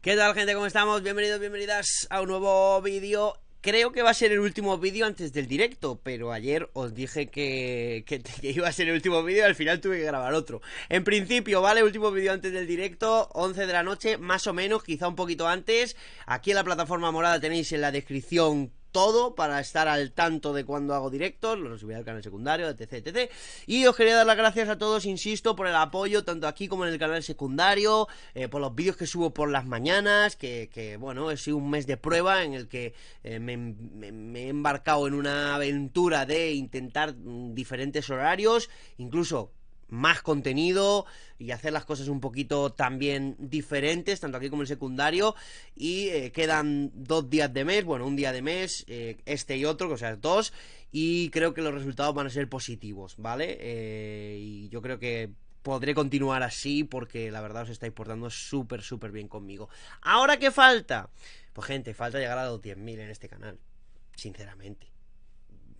¿Qué tal gente? ¿Cómo estamos? Bienvenidos, bienvenidas a un nuevo vídeo Creo que va a ser el último vídeo antes del directo, pero ayer os dije que, que, iba a ser el último vídeo y al final tuve que grabar otro. En principio, ¿vale? Último vídeo antes del directo, 11 de la noche, más o menos, quizá un poquito antes. Aquí en la plataforma morada tenéis en la descripción todo para estar al tanto de cuando hago directos, lo subiré al canal secundario, etc, etc. Y os quería dar las gracias a todos, insisto, por el apoyo, tanto aquí como en el canal secundario, eh, por los vídeos que subo por las mañanas, que, que, bueno, he sido un mes de prueba en el que eh, me, he embarcado en una aventura de intentar mm, diferentes horarios, incluso más contenido y hacer las cosas un poquito también diferentes, tanto aquí como en secundario. Y eh, quedan dos días de mes, bueno, un día de mes, eh, este y otro, o sea, dos. Y creo que los resultados van a ser positivos, ¿vale? Eh, y yo creo que podré continuar así porque la verdad os estáis portando súper, súper bien conmigo. ¿Ahora qué falta? Pues gente, falta llegar a los 10.000 en este canal, sinceramente.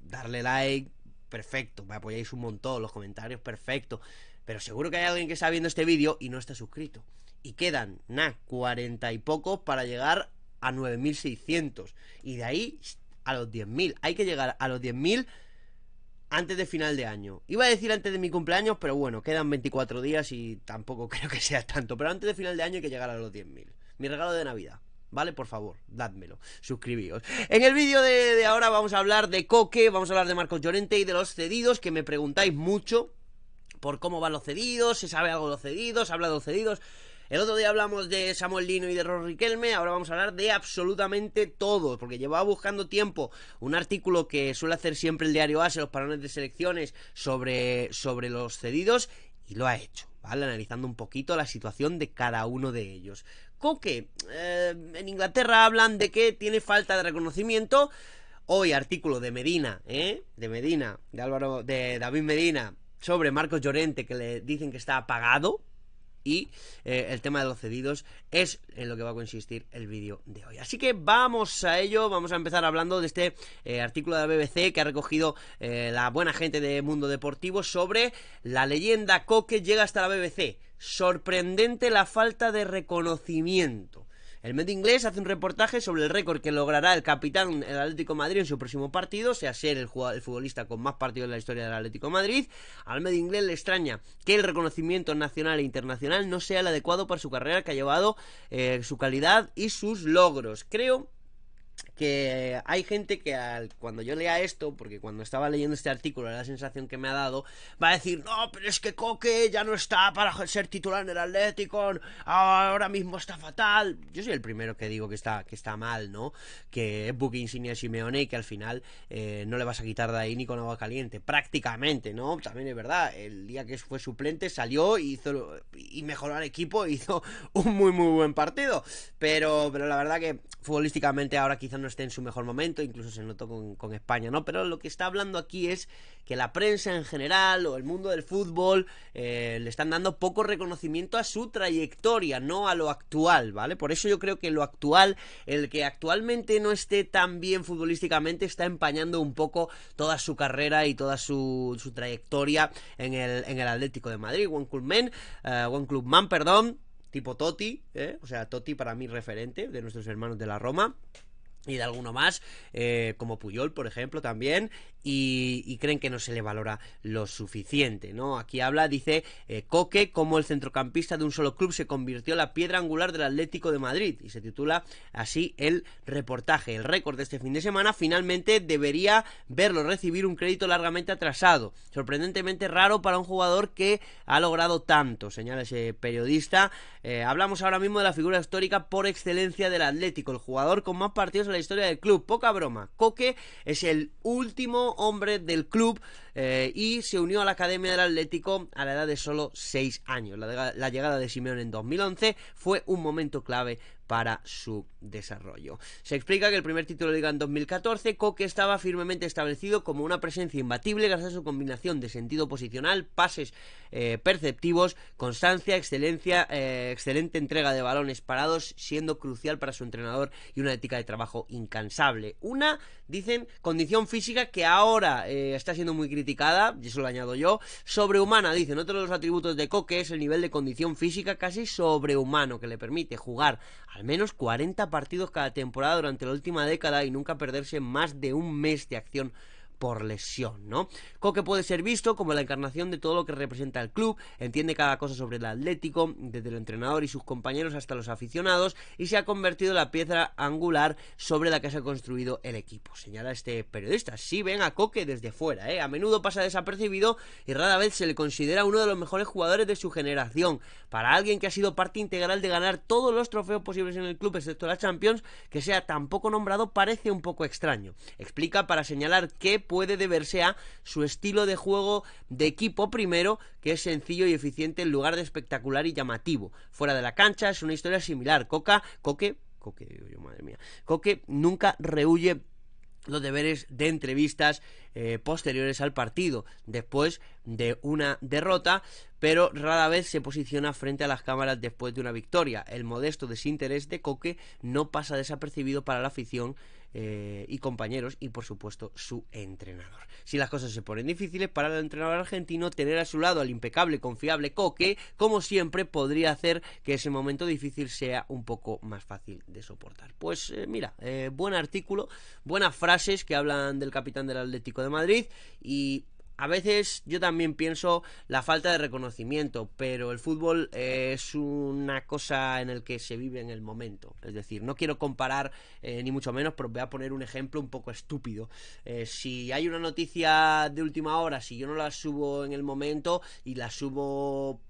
Darle like, perfecto, me apoyáis un montón, los comentarios, perfecto. Pero seguro que hay alguien que está viendo este vídeo y no está suscrito. Y quedan, nada, 40 y pocos para llegar a 9.600. Y de ahí a los 10.000. Hay que llegar a los 10.000 antes de final de año. Iba a decir antes de mi cumpleaños, pero bueno, quedan 24 días y tampoco creo que sea tanto. Pero antes de final de año hay que llegar a los 10.000. Mi regalo de Navidad. ¿Vale? Por favor, dádmelo, suscribíos. En el vídeo de, ahora vamos a hablar de Coque, vamos a hablar de Marcos Llorente y de los cedidos, que me preguntáis mucho por cómo van los cedidos, se sabe algo de los cedidos, habla de los cedidos. El otro día hablamos de Samuel Lino y de Rory Riquelme, ahora vamos a hablar de absolutamente todo, porque llevaba buscando tiempo un artículo que suele hacer siempre el diario AS, los parones de selecciones, sobre, sobre los cedidos, y lo ha hecho. ¿vale? Analizando un poquito la situación de cada uno de ellos. Coque, eh, en Inglaterra hablan de que tiene falta de reconocimiento. Hoy artículo de Medina, ¿eh? De Medina, de Álvaro, de David Medina, sobre Marcos Llorente, que le dicen que está apagado, y eh, el tema de los cedidos es en lo que va a consistir el vídeo de hoy. Así que vamos a ello, vamos a empezar hablando de este eh, artículo de la BBC que ha recogido eh, la buena gente de Mundo Deportivo sobre la leyenda Coque llega hasta la BBC. Sorprendente la falta de reconocimiento. El medio inglés hace un reportaje sobre el récord que logrará el capitán del Atlético Madrid en su próximo partido, sea ser el, jugador, el, futbolista con más partidos en la historia del Atlético Madrid. Al medio inglés le extraña que el reconocimiento nacional e internacional no sea el adecuado para su carrera que ha llevado eh, su calidad y sus logros. Creo que hay gente que al, cuando yo lea esto, porque cuando estaba leyendo este artículo, la sensación que me ha dado, va a decir, no, pero es que Coque ya no está para ser titular en el Atlético, ahora mismo está fatal. Yo soy el primero que digo que está, que está mal, ¿no? Que es Buque Insignia Simeone y que al final eh, no le vas a quitar de ahí ni con agua caliente, prácticamente, ¿no? También es verdad, el día que fue suplente salió hizo y mejoró al equipo, hizo un muy muy buen partido, pero, pero la verdad que futbolísticamente ahora quizás no esté en su mejor momento, incluso se notó con, con, España, ¿no? Pero lo que está hablando aquí es que la prensa en general o el mundo del fútbol eh, le están dando poco reconocimiento a su trayectoria, no a lo actual, ¿vale? Por eso yo creo que lo actual, el que actualmente no esté tan bien futbolísticamente, está empañando un poco toda su carrera y toda su, su trayectoria en el, en el Atlético de Madrid. One Club Man, uh, perdón, tipo Totti, ¿eh? o sea, Totti para mí referente de nuestros hermanos de la Roma y de alguno más, eh, como Puyol, por ejemplo, también, y, creen que no se le valora lo suficiente, ¿no? Aquí habla, dice, eh, Coque, como el centrocampista de un solo club se convirtió en la piedra angular del Atlético de Madrid, y se titula así el reportaje. El récord de este fin de semana finalmente debería verlo recibir un crédito largamente atrasado, sorprendentemente raro para un jugador que ha logrado tanto, señala ese periodista. Eh, hablamos ahora mismo de la figura histórica por excelencia del Atlético, el jugador con más partidos historia del club, poca broma. Coque es el último hombre del club eh, y se unió a la Academia del Atlético a la edad de solo 6 años. La, la llegada de Simeone en 2011 fue un momento clave para su desarrollo. Se explica que el primer título de liga en 2014, Coque estaba firmemente establecido como una presencia imbatible gracias a su combinación de sentido posicional, pases eh, perceptivos, constancia, excelencia, eh, excelente entrega de balones parados, siendo crucial para su entrenador y una ética de trabajo incansable. Una, dicen, condición física que ahora eh, está siendo muy criticada, y eso lo añado yo, sobrehumana, dicen. Otro de los atributos de Coque es el nivel de condición física casi sobrehumano que le permite jugar al menos 40 partidos cada temporada durante la última década y nunca perderse más de un mes de acción por lesión, ¿no? Coque puede ser visto como la encarnación de todo lo que representa el club, entiende cada cosa sobre el Atlético, desde el entrenador y sus compañeros hasta los aficionados, y se ha convertido en la pieza angular sobre la que se ha construido el equipo, señala este periodista. Sí ven a Coque desde fuera, ¿eh? A menudo pasa desapercibido y rara vez se le considera uno de los mejores jugadores de su generación. Para alguien que ha sido parte integral de ganar todos los trofeos posibles en el club, excepto la Champions, que sea tan poco nombrado parece un poco extraño. Explica para señalar que puede deberse a su estilo de juego de equipo primero, que es sencillo y eficiente en lugar de espectacular y llamativo. Fuera de la cancha es una historia similar. Coca, Coque, Coque, madre mía, Coque nunca rehuye los deberes de entrevistas eh, posteriores al partido, después de una derrota, pero rara vez se posiciona frente a las cámaras después de una victoria. El modesto desinterés de Coque no pasa desapercibido para la afición eh, y compañeros y por supuesto su entrenador. Si las cosas se ponen difíciles para el entrenador argentino, tener a su lado al impecable, confiable Coque, como siempre, podría hacer que ese momento difícil sea un poco más fácil de soportar. Pues eh, mira, eh, buen artículo, buenas frases que hablan del capitán del Atlético de Madrid y a veces yo también pienso la falta de reconocimiento, pero el fútbol es una cosa en el que se vive en el momento. Es decir, no quiero comparar eh, ni mucho menos, pero voy a poner un ejemplo un poco estúpido. Eh, si hay una noticia de última hora, si yo no la subo en el momento y la subo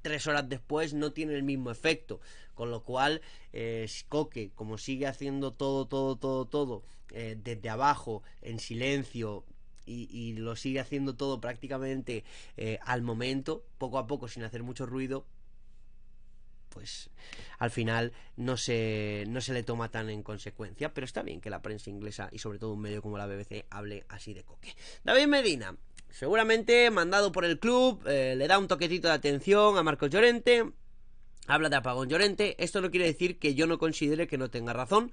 tres horas después, no tiene el mismo efecto. Con lo cual, eh, Coque, como sigue haciendo todo, todo, todo, todo, desde abajo, en silencio, y, lo sigue haciendo todo prácticamente eh, al momento, poco a poco, sin hacer mucho ruido, pues al final no se, no se le toma tan en consecuencia. Pero está bien que la prensa inglesa y sobre todo un medio como la BBC hable así de coque. David Medina, seguramente mandado por el club, eh, le da un toquecito de atención a Marcos Llorente. Habla de apagón Llorente. Esto no quiere decir que yo no considere que no tenga razón.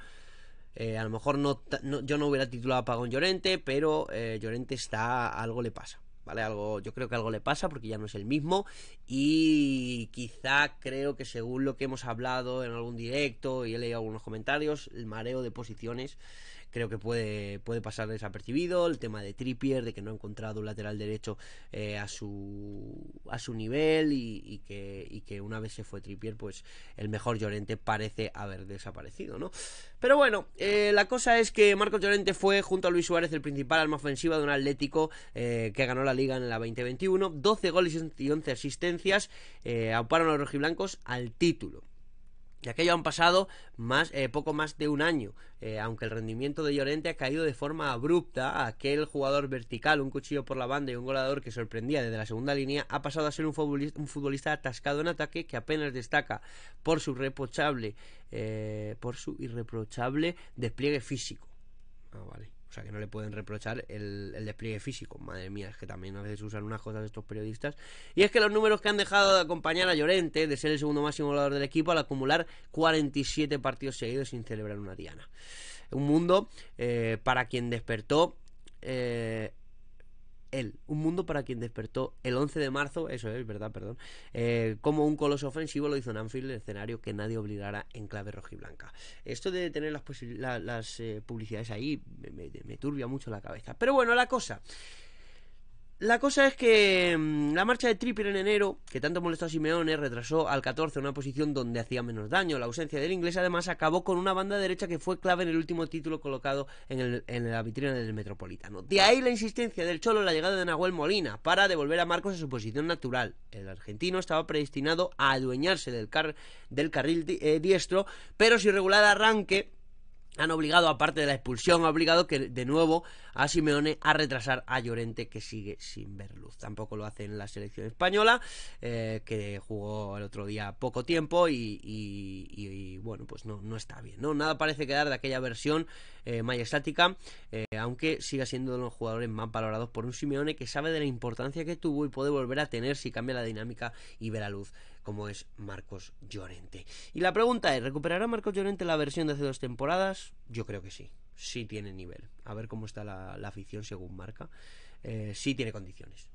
Eh, a lo mejor no, yo no hubiera titulado Apagón Llorente, pero eh, Llorente está, algo le pasa. ¿Vale? Algo, yo creo que algo le pasa porque ya no es el mismo y quizá creo que según lo que hemos hablado en algún directo y he leído algunos comentarios, el mareo de posiciones creo que puede, puede pasar desapercibido. El tema de Trippier, de que no ha encontrado un lateral derecho eh, a, su, a su nivel y, que, que una vez se fue Trippier, pues el mejor Llorente parece haber desaparecido, ¿no? Pero bueno, eh, la cosa es que Marcos Llorente fue junto a Luis Suárez el principal arma ofensiva de un Atlético eh, que ganó la liga en la 2021. 12 goles y 11 asistencias eh, auparon a los rojiblancos al título. Y aquello han pasado más, eh, poco más de un año, eh, aunque el rendimiento de Llorente ha caído de forma abrupta, aquel jugador vertical, un cuchillo por la banda y un goleador que sorprendía desde la segunda línea, ha pasado a ser un futbolista, un futbolista atascado en ataque que apenas destaca por su reprochable, eh, por su irreprochable despliegue físico. Ah, vale. O sea, que no le pueden reprochar el, despliegue físico. Madre mía, es que también a veces usan unas cosas estos periodistas. Y es que los números que han dejado de acompañar a Llorente, de ser el segundo máximo goleador del equipo, al acumular 47 partidos seguidos sin celebrar una diana. Un mundo eh, para quien despertó eh, él, un mundo para quien despertó el 11 de marzo, eso es verdad, perdón, eh, como un coloso ofensivo lo hizo en Anfield, el escenario que nadie obligará en clave rojiblanca. Esto de tener las, las eh, publicidades ahí me turbia mucho la cabeza. Pero bueno, la cosa la cosa es que mm, la marcha de Trippier en enero, que tanto molestó a Simeone, retrasó al 14 una posición donde hacía menos daño. La ausencia del inglés además acabó con una banda derecha que fue clave en el último título colocado en, en la vitrina del Metropolitano. De ahí la insistencia del Cholo en la llegada de Nahuel Molina para devolver a Marcos a su posición natural. El argentino estaba predestinado a adueñarse del, del carril eh, diestro, pero su irregular arranque han obligado, aparte de la expulsión, ha obligado que de nuevo a Simeone a retrasar a Llorente, que sigue sin ver luz. Tampoco lo hace en la selección española, eh, que jugó el otro día poco tiempo y, bueno, pues no, está bien. ¿no? Nada parece quedar de aquella versión eh, majestática, eh, aunque siga siendo uno de los jugadores más valorados por un Simeone que sabe de la importancia que tuvo y puede volver a tener si cambia la dinámica y ve la luz como es Marcos Llorente. Y la pregunta es, ¿recuperará Marcos Llorente la versión de hace dos temporadas? Yo creo que sí, sí tiene nivel. A ver cómo está la, afición según marca. Eh, sí tiene condiciones.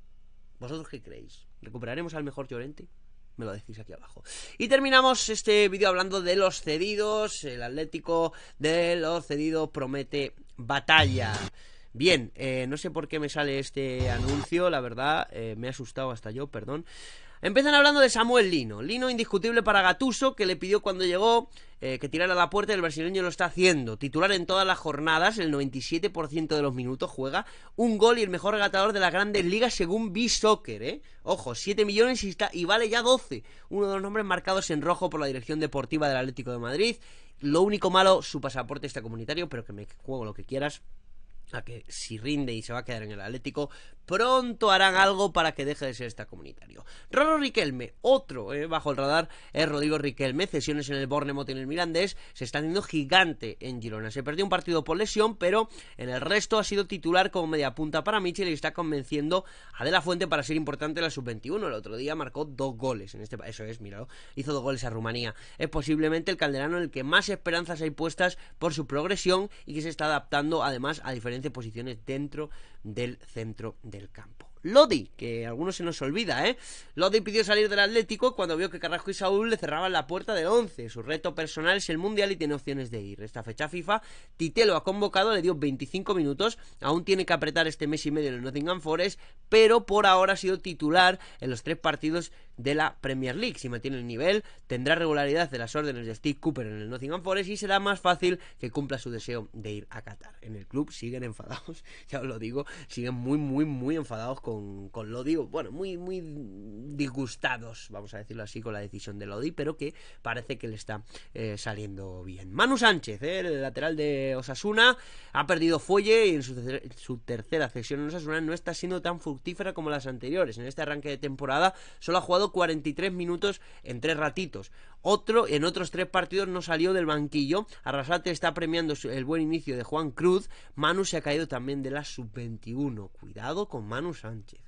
¿Vosotros qué creéis? ¿Recuperaremos al mejor Llorente? me lo decís aquí abajo. Y terminamos este vídeo hablando de los cedidos. El Atlético de los cedidos promete batalla. Bien, eh, no sé por qué me sale este anuncio, la verdad, eh, me ha asustado hasta yo, perdón. Empiezan hablando de Samuel Lino. Lino indiscutible para Gatuso, que le pidió cuando llegó eh, que tirara la puerta y el brasileño lo está haciendo. Titular en todas las jornadas, el 97% de los minutos juega. Un gol y el mejor regatador de las grandes ligas según B-Soccer, ¿eh? Ojo, 7 millones y, está, y vale ya 12. Uno de los nombres marcados en rojo por la dirección deportiva del Atlético de Madrid. Lo único malo, su pasaporte está comunitario, pero que me juego lo que quieras a que si rinde y se va a quedar en el Atlético, pronto harán algo para que deje de ser esta comunitario. Roro Riquelme, otro eh, bajo el radar es Rodrigo Riquelme, cesiones en el Bournemouth y en el Mirandés, se está haciendo gigante en Girona. Se perdió un partido por lesión, pero en el resto ha sido titular como media punta para Michel y está convenciendo a De La Fuente para ser importante en la sub-21. El otro día marcó dos goles en este eso es, míralo, hizo dos goles a Rumanía. Es posiblemente el calderano en el que más esperanzas hay puestas por su progresión y que se está adaptando además a diferentes posiciones dentro del centro del campo. Lodi, que a algunos se nos olvida, ¿eh? Lodi pidió salir del Atlético cuando vio que Carrasco y Saúl le cerraban la puerta del 11. Su reto personal es el Mundial y tiene opciones de ir. Esta fecha FIFA, Tite lo ha convocado, le dio 25 minutos, aún tiene que apretar este mes y medio en el Nottingham Forest, pero por ahora ha sido titular en los tres partidos de la Premier League. Si mantiene el nivel, tendrá regularidad de las órdenes de Steve Cooper en el Nottingham Forest y será más fácil que cumpla su deseo de ir a Qatar. En el club siguen enfadados, ya os lo digo, siguen muy, muy, muy enfadados con, con Lodi, bueno, muy, muy disgustados, vamos a decirlo así, con la decisión de Lodi, pero que parece que le está eh, saliendo bien. Manu Sánchez, eh, el lateral de Osasuna, ha perdido fuelle y en su, su tercera cesión en Osasuna no está siendo tan fructífera como las anteriores. En este arranque de temporada solo ha jugado 43 minutos en tres ratitos. Otro, en otros tres partidos no salió del banquillo. Arrasate está premiando el buen inicio de Juan Cruz. Manu se ha caído también de la sub-21. Cuidado con Manu Sánchez.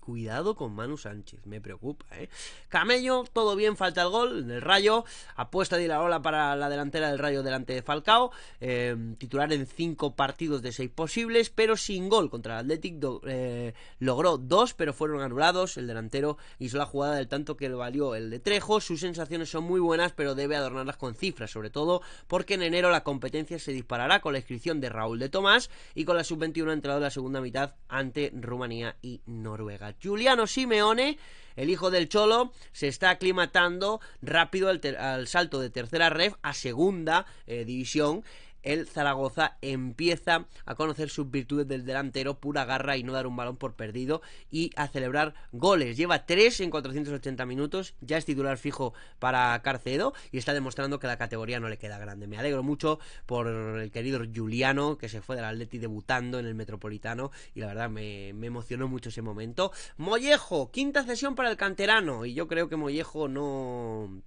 Cuidado con Manu Sánchez, me preocupa, ¿eh? Camello, todo bien, falta el gol en el Rayo. Apuesta de ola para la delantera del Rayo delante de Falcao. Eh, titular en cinco partidos de seis posibles, pero sin gol contra el Athletic. Eh, logró dos, pero fueron anulados. El delantero hizo la jugada del tanto que le valió el de Trejo. Sus sensaciones son muy buenas, pero debe adornarlas con cifras, sobre todo porque en enero la competencia se disparará con la inscripción de Raúl de Tomás y con la sub-21 entrado en la segunda mitad ante Rumanía y Noruega. Juliano Simeone, el hijo del Cholo, se está aclimatando rápido al, salto de tercera ref a segunda eh, división el Zaragoza empieza a conocer sus virtudes del delantero, pura garra y no dar un balón por perdido y a celebrar goles. Lleva 3 en 480 minutos, ya es titular fijo para Carcedo y está demostrando que la categoría no le queda grande. Me alegro mucho por el querido Juliano que se fue del Atleti debutando en el Metropolitano y la verdad me, me emocionó mucho ese momento. Mollejo, quinta cesión para el canterano y yo creo que Mollejo no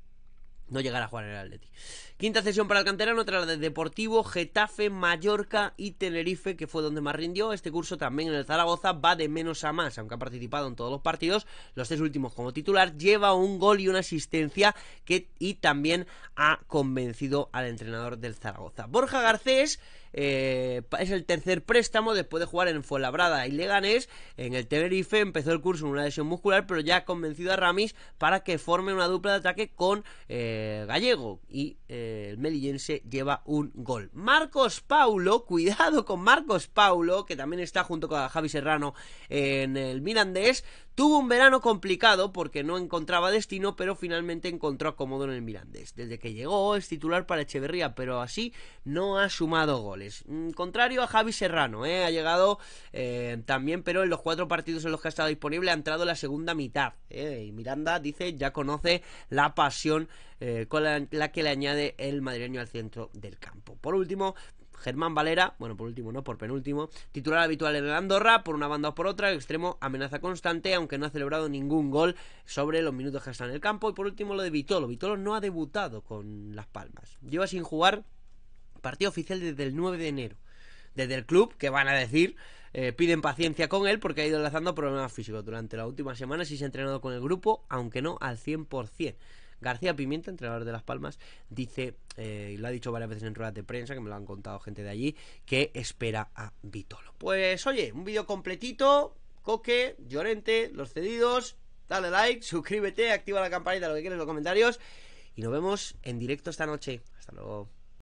no llegará a jugar en el Atleti. Quinta cesión para el canterano tras la de Deportivo, Getafe, Mallorca y Tenerife, que fue donde más rindió. Este curso también en el Zaragoza va de menos a más, aunque ha participado en todos los partidos, los tres últimos como titular, lleva un gol y una asistencia que, y también ha convencido al entrenador del Zaragoza. Borja Garcés eh, es el tercer préstamo después de jugar en Fuenlabrada y Leganés. En el Tenerife empezó el curso en una lesión muscular, pero ya ha convencido a Ramis para que forme una dupla de ataque con eh, Gallego. Y eh, el melillense lleva un gol. Marcos Paulo, cuidado con Marcos Paulo, que también está junto con Javi Serrano en el Mirandés. Tuvo un verano complicado porque no encontraba destino, pero finalmente encontró acomodo en el Mirandés. Desde que llegó es titular para Echeverría, pero así no ha sumado Mm, contrario a Javi Serrano, ¿eh? ha llegado eh, también, pero en los cuatro partidos en los que ha estado disponible ha entrado en la segunda mitad. ¿eh? Y Miranda dice ya conoce la pasión con la, que le añade el madrileño al centro del campo. Por último, Germán Valera, bueno, por último, no, por penúltimo, titular habitual en el Andorra, por una banda o por otra, extremo amenaza constante, aunque no ha celebrado ningún gol sobre los minutos que está en el campo. Y por último, lo de Vitolo. Vitolo no ha debutado con Las Palmas. Lleva sin jugar partido oficial desde el 9 de enero. Desde el club, que van a decir, eh, piden paciencia con él porque ha ido enlazando problemas físicos durante las últimas semanas y se ha entrenado con el grupo, aunque no al 100%. García Pimienta, entrenador de Las Palmas, dice, eh, y lo ha dicho varias veces en ruedas de prensa, que me lo han contado gente de allí, que espera a Vitolo. Pues oye, un vídeo completito, Coque, Llorente, los cedidos, dale like, suscríbete, activa la campanita, lo que quieras, los comentarios. Y nos vemos en directo esta noche. Hasta luego.